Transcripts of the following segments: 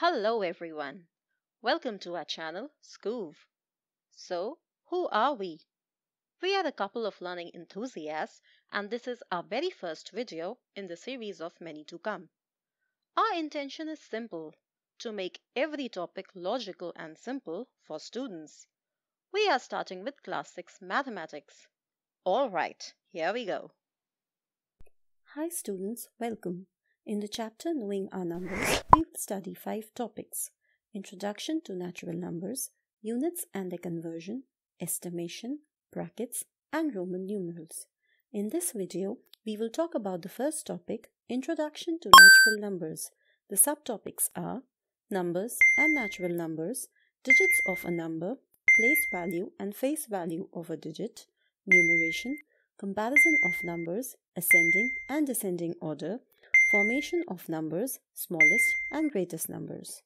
Hello everyone. Welcome to our channel SCHOOV. So, who are we? We are a couple of learning enthusiasts and this is our very first video in the series of many to come. Our intention is simple, to make every topic logical and simple for students. We are starting with class 6 mathematics. Alright, here we go. Hi students, welcome. In the chapter Knowing Our Numbers, we will study five topics. Introduction to Natural Numbers, Units and their Conversion, Estimation, Brackets, and Roman numerals. In this video, we will talk about the first topic, Introduction to Natural Numbers. The subtopics are Numbers and Natural Numbers, Digits of a number, Place value and face value of a digit, Numeration, Comparison of numbers, ascending and descending order, Formation of numbers, smallest and greatest numbers.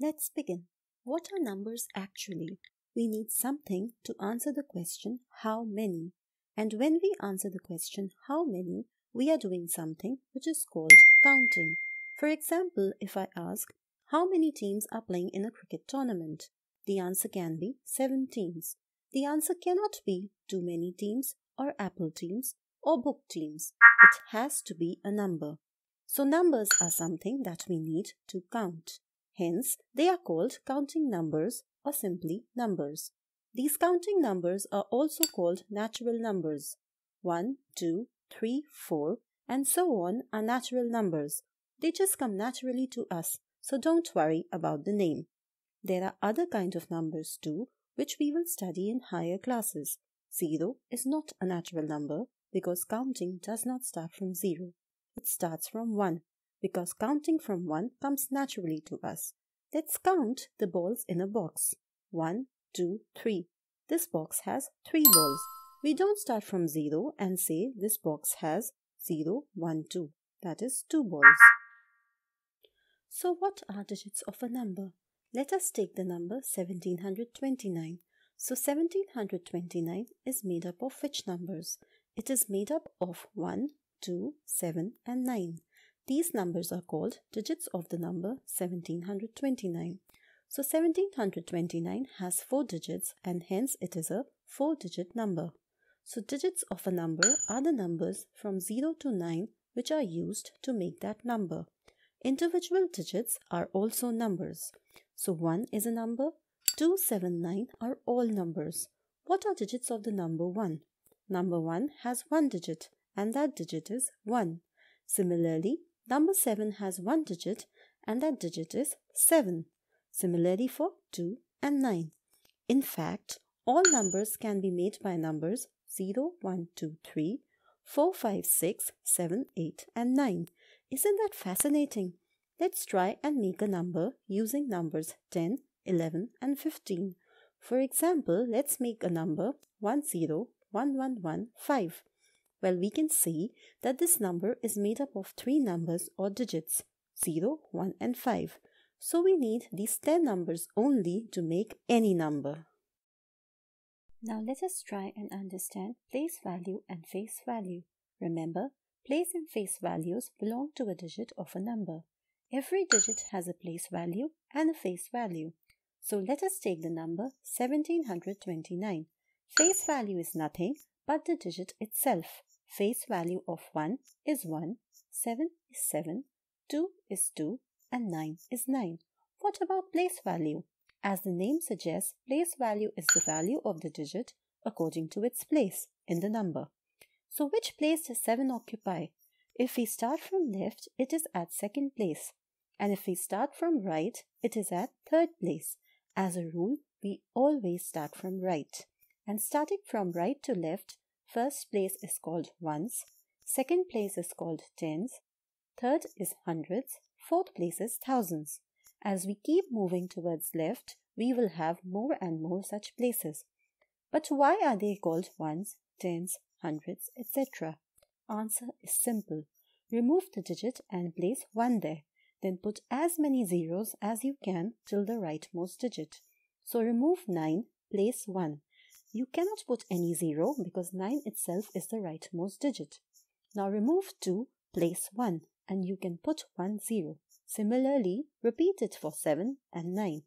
Let's begin. What are numbers actually? We need something to answer the question how many. And when we answer the question how many, we are doing something which is called counting. For example, if I ask how many teams are playing in a cricket tournament, the answer can be seven teams. The answer cannot be too many teams or apple teams or book teams. It has to be a number. So numbers are something that we need to count. Hence, they are called counting numbers or simply numbers. These counting numbers are also called natural numbers. 1, 2, 3, 4, and so on are natural numbers. They just come naturally to us, so don't worry about the name. There are other kind of numbers too, which we will study in higher classes. Zero is not a natural number because counting does not start from zero. It starts from one because counting from one comes naturally to us. Let's count the balls in a box. One, two, three. This box has three balls. We don't start from zero and say this box has zero, one, two. That is two balls. So what are digits of a number? Let us take the number 1729. So 1729 is made up of which numbers? It is made up of 1, 2, 7 and 9. These numbers are called digits of the number 1729. So 1729 has 4 digits and hence it is a 4 digit number. So digits of a number are the numbers from 0 to 9 which are used to make that number. Individual digits are also numbers. So 1 is a number, 279 are all numbers. What are digits of the number 1? Number 1 has one digit and that digit is 1. Similarly, number 7 has one digit and that digit is 7. Similarly for 2 and 9. In fact, all numbers can be made by numbers 0, 1, 2, 3, 4, 5, 6, 7, 8 and 9. Isn't that fascinating? Let's try and make a number using numbers 10, 11 and 15. For example, let's make a number 101115. Well, we can see that this number is made up of three numbers or digits 0, 1 and 5. So we need these 10 numbers only to make any number. Now let us try and understand place value and face value. Remember, place and face values belong to a digit of a number. Every digit has a place value and a face value. So let us take the number 1729. Face value is nothing but the digit itself. Face value of 1 is 1, 7 is 7, 2 is 2, and 9 is 9. What about place value? As the name suggests, place value is the value of the digit according to its place in the number. So which place does 7 occupy? If we start from left, it is at second place. And if we start from right, it is at third place. As a rule, we always start from right. And starting from right to left, first place is called ones, second place is called tens, third is hundreds, fourth place is thousands. As we keep moving towards left, we will have more and more such places. But why are they called ones, tens, hundreds, etc.? Answer is simple. Remove the digit and place 1 there. Then put as many zeros as you can till the rightmost digit. So remove 9, place 1. You cannot put any zero because 9 itself is the rightmost digit. Now remove 2, place 1 and you can put 1 zero. Similarly, repeat it for 7 and 9.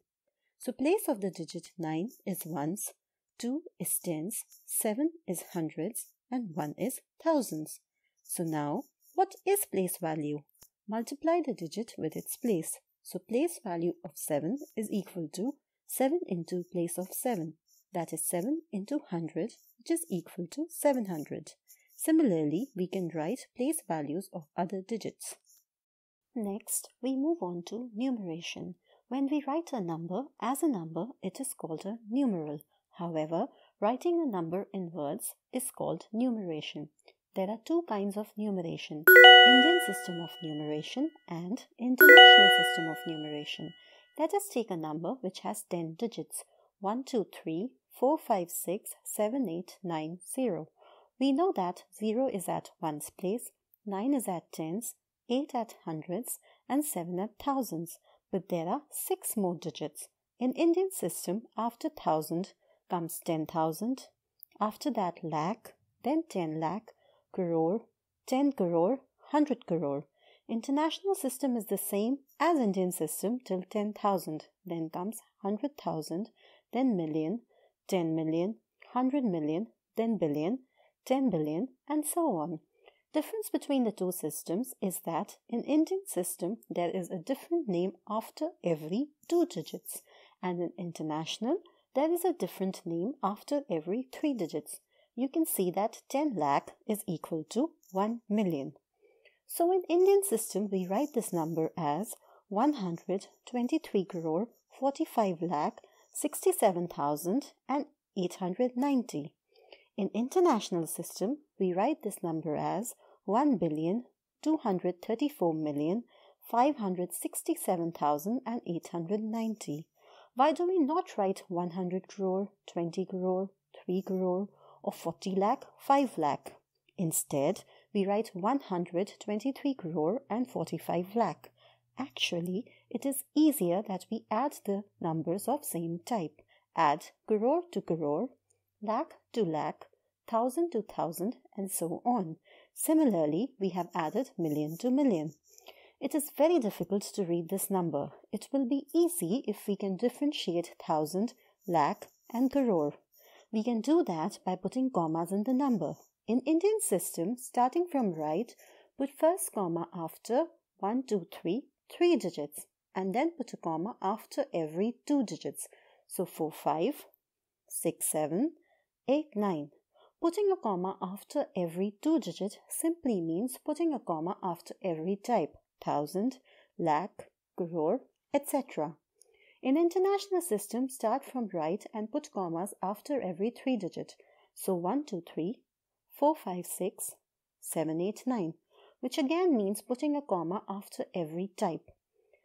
So place of the digit 9 is ones, 2 is tens, 7 is hundreds, and 1 is thousands. So now, what is place value? Multiply the digit with its place. So place value of 7 is equal to 7 into place of 7. That is 7 into 100, which is equal to 700. Similarly, we can write place values of other digits. Next, we move on to numeration. When we write a number as a number, it is called a numeral. However, writing a number in words is called numeration. There are two kinds of numeration Indian system of numeration and international system of numeration. Let us take a number which has 10 digits 1, 2, 3, 4, 5, 6, 7, 8, 9, 0. We know that 0 is at ones place, 9 is at tens, 8 at hundreds, and 7 at thousands. But there are 6 more digits. In Indian system, after thousand comes 10,000, after that lakh, then 10 lakh, crore, 10 crore, 100 crore. International system is the same as Indian system till 10,000. Then comes 100,000, then million, 10 million, 100 million, then billion, 10 billion, and so on. Difference between the two systems is that in Indian system there is a different name after every two digits and in international there is a different name after every three digits. You can see that 10 lakh is equal to 1 million. So in Indian system we write this number as 123 crore 45 lakh 67,890. In international system, we write this number as 1 billion 234 million 567,890. Why do we not write 100 crore, 20 crore, 3 crore, or 40 lakh, 5 lakh? Instead, we write 123 crore and 45 lakh. Actually, it is easier that we add the numbers of same type. Add crore to crore, lakh to lakh, thousand to thousand, and so on. Similarly, we have added million to million. It is very difficult to read this number. It will be easy if we can differentiate thousand, lakh, and crore. We can do that by putting commas in the number. In Indian system, starting from right, put first comma after 1, 2, 3, 3 digits and then put a comma after every 2 digits. So 4, 5, 6, 7, 8, 9. Putting a comma after every 2 digit simply means putting a comma after every type thousand, lakh, crore, etc. In international system, start from right and put commas after every 3 digit. So 1, 2, 3, 4, 5, 6, 7, 8, 9 which again means putting a comma after every type.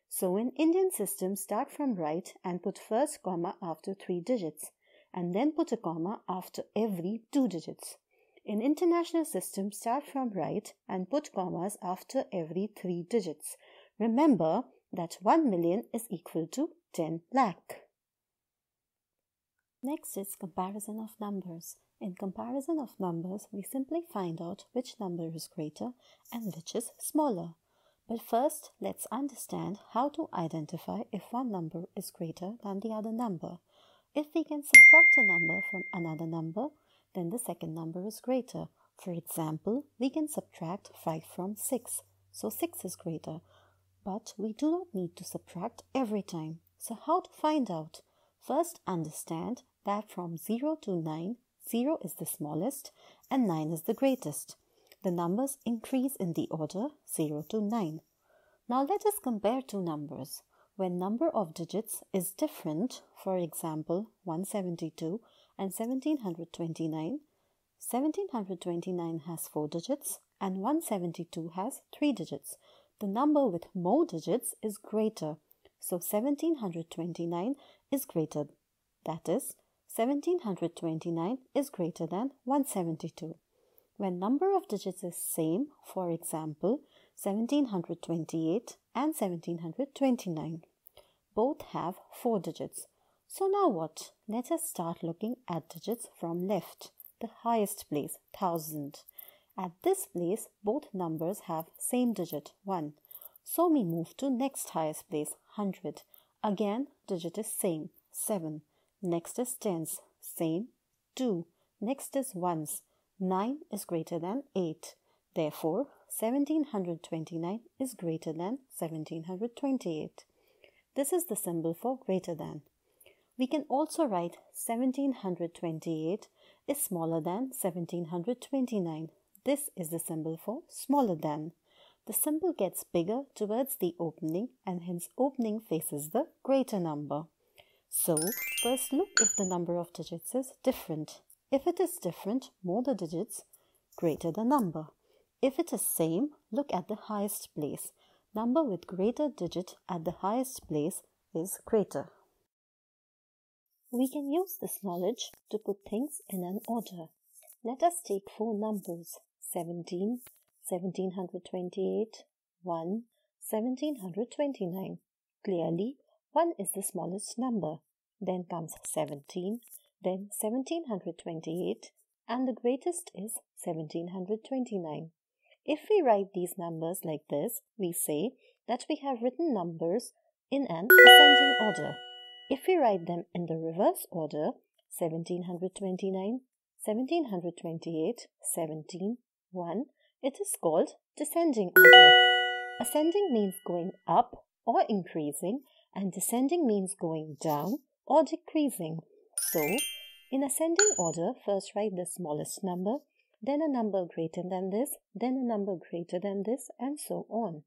So in Indian system, start from right and put first comma after three digits, and then put a comma after every two digits. In international system, start from right and put commas after every three digits. Remember that 1 million is equal to 10 lakh. Next is comparison of numbers. In comparison of numbers, we simply find out which number is greater and which is smaller. But first, let's understand how to identify if one number is greater than the other number. If we can subtract a number from another number, then the second number is greater. For example, we can subtract 5 from 6, so 6 is greater. But we do not need to subtract every time. So how to find out? First understand that from 0 to 9, 0 is the smallest and 9 is the greatest. The numbers increase in the order 0 to 9. Now let us compare two numbers. When number of digits is different, for example 172 and 1729, 1729 has 4 digits and 172 has 3 digits. The number with more digits is greater, so 1729 is greater. That is 1729 is greater than 172. When number of digits is same, for example, 1728 and 1729, both have 4 digits. So now what? Let us start looking at digits from left, the highest place, 1000. At this place, both numbers have same digit, 1. So we move to next highest place, 100. Again, digit is same, 7. Next is tens, same, 2. Next is ones, 9 is greater than 8. Therefore, 1729 is greater than 1728. This is the symbol for greater than. We can also write 1728 is smaller than 1729. This is the symbol for smaller than. The symbol gets bigger towards the opening and hence opening faces the greater number. So, first look if the number of digits is different. If it is different, more the digits, greater the number. If it is same, look at the highest place. Number with greater digit at the highest place is greater. We can use this knowledge to put things in an order. Let us take four numbers 17, 1728, 1, 1729. Clearly, 1 is the smallest number. Then comes 17, then 1728, and the greatest is 1729. If we write these numbers like this, we say that we have written numbers in an ascending order. If we write them in the reverse order, 1729, 1728, 17, 1, it is called descending order. Ascending means going up or increasing, and descending means going down or decreasing. So, in ascending order, first write the smallest number, then a number greater than this, then a number greater than this, and so on.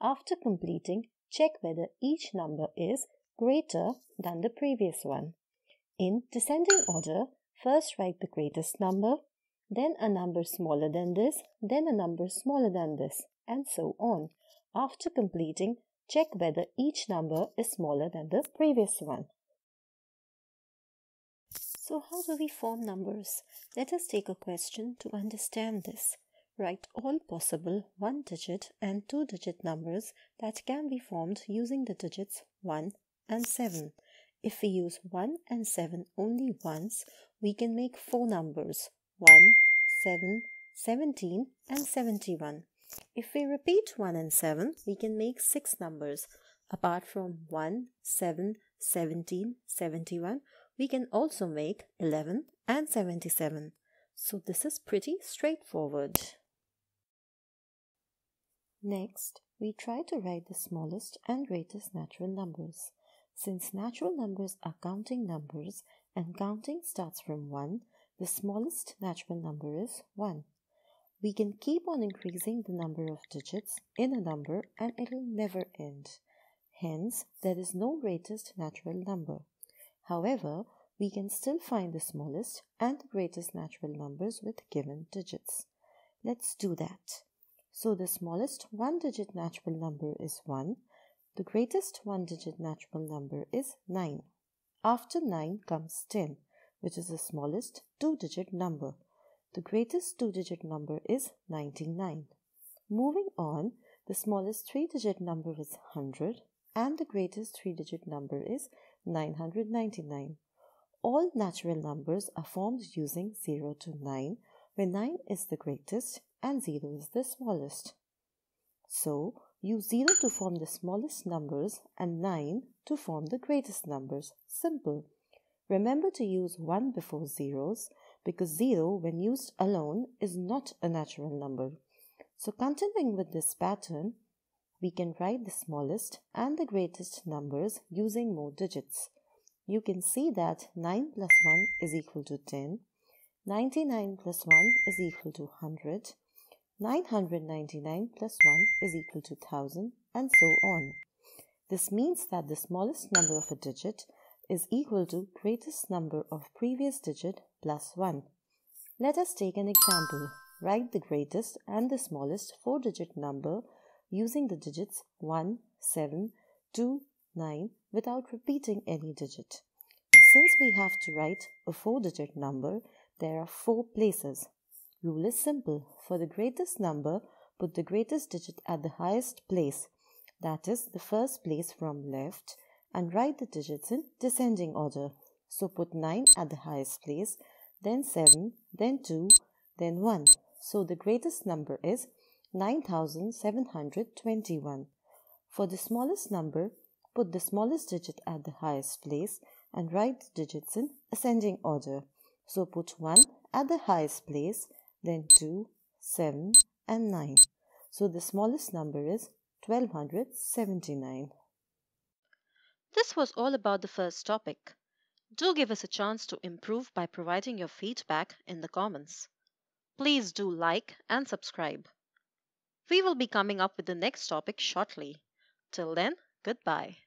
After completing, check whether each number is greater than the previous one. In descending order, first write the greatest number, then a number smaller than this, then a number smaller than this, and so on. After completing, check whether each number is smaller than the previous one. So how do we form numbers? Let us take a question to understand this. Write all possible one digit and two digit numbers that can be formed using the digits 1 and 7. If we use 1 and 7 only once, we can make four numbers 1, 7, 17 and 71. If we repeat 1 and 7, we can make six numbers. Apart from 1, 7, 17, 71, we can also make 11 and 77. So this is pretty straightforward. Next, we try to write the smallest and greatest natural numbers. Since natural numbers are counting numbers and counting starts from 1, the smallest natural number is 1. We can keep on increasing the number of digits in a number and it will never end. Hence, there is no greatest natural number. However, we can still find the smallest and the greatest natural numbers with given digits. Let's do that. So the smallest one digit natural number is 1. The greatest one digit natural number is 9. After 9 comes 10, which is the smallest two digit number. The greatest two digit number is 99. Moving on, the smallest three digit number is 100 and the greatest three digit number is 999. All natural numbers are formed using 0 to 9, where 9 is the greatest and 0 is the smallest. So, use 0 to form the smallest numbers and 9 to form the greatest numbers. Simple. Remember to use 1 before zeros because 0 when used alone is not a natural number. So continuing with this pattern, we can write the smallest and the greatest numbers using more digits you can see that 9 plus 1 is equal to 10, 99 plus 1 is equal to 100, 999 plus 1 is equal to 1000, and so on. This means that the smallest number of a digit is equal to greatest number of previous digit plus 1. Let us take an example. Write the greatest and the smallest four digit number using the digits 1, 7, 2, 9 without repeating any digit. Since we have to write a four digit number, there are four places. Rule is simple. For the greatest number, put the greatest digit at the highest place, that is the first place from left, and write the digits in descending order. So put 9 at the highest place, then 7, then 2, then 1. So the greatest number is 9721. For the smallest number, put the smallest digit at the highest place and write the digits in ascending order. So put 1 at the highest place, then 2, 7 and 9. So the smallest number is 1279. This was all about the first topic. Do give us a chance to improve by providing your feedback in the comments. Please do like and subscribe. We will be coming up with the next topic shortly. Till then, goodbye.